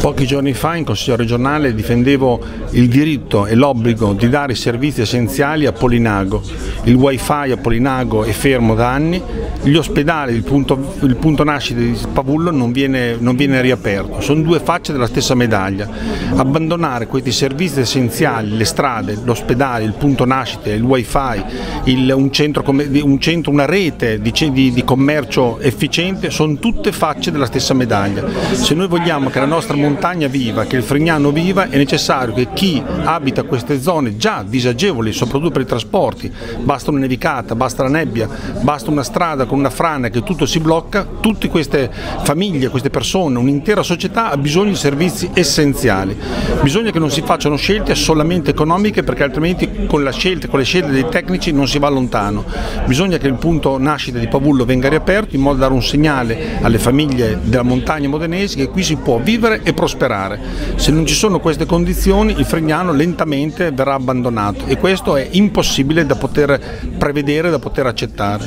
Pochi giorni fa in Consiglio regionale difendevo il diritto e l'obbligo di dare servizi essenziali a Polinago. Il wifi a Polinago è fermo da anni, gli ospedali, il punto, il punto nascita di Pavullo non viene, non viene riaperto, sono due facce della stessa medaglia. Abbandonare questi servizi essenziali, le strade, l'ospedale, il punto nascita, il wifi, il, un, centro, un centro, una rete di, di, di commercio efficiente sono tutte facce della stessa medaglia. Se noi vogliamo che la nostra nostra montagna viva, che il Frignano viva, è necessario che chi abita queste zone già disagevoli, soprattutto per i trasporti, basta una nevicata, basta la nebbia, basta una strada con una frana che tutto si blocca, tutte queste famiglie, queste persone, un'intera società ha bisogno di servizi essenziali. Bisogna che non si facciano scelte solamente economiche perché altrimenti con, scelta, con le scelte dei tecnici non si va lontano. Bisogna che il punto nascita di Pavullo venga riaperto in modo da dare un segnale alle famiglie della montagna modenese che qui si può vivere crescere e prosperare. Se non ci sono queste condizioni il Fregnano lentamente verrà abbandonato e questo è impossibile da poter prevedere, da poter accettare.